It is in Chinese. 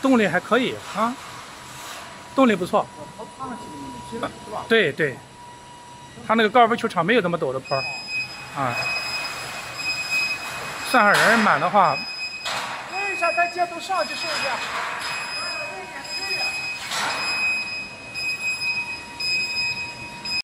动力还可以啊，动力不错。对对，他那个高尔夫球场没有这么陡的坡啊。上海人满的话，问一下，在街头上去试一下。